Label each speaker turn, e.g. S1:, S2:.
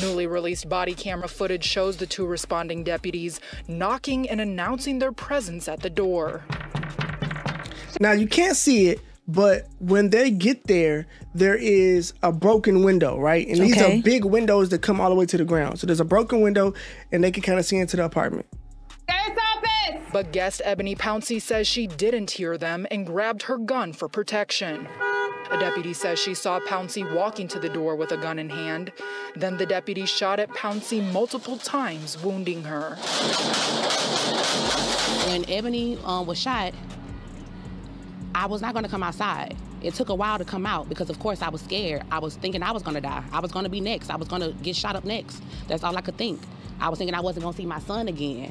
S1: Newly released body camera footage shows the two responding deputies knocking and announcing their presence at the door.
S2: Now you can't see it, but when they get there, there is a broken window, right? And these
S3: Okay.
S2: are big windows that come all the way to the ground. So there's a broken window, and they can kind of see into the apartment.
S1: But guest Ebony Pouncey says she didn't hear them and grabbed her gun for protection. A deputy says she saw Pouncey walking to the door with a gun in hand. Then the deputy shot at Pouncey multiple times, wounding her.
S4: When Ebony um, was shot, I was not going to come outside. It took a while to come out because, of course, I was scared. I was thinking I was going to die. I was going to be next. I was going to get shot up next. That's all I could think. I was thinking I wasn't going to see my son again.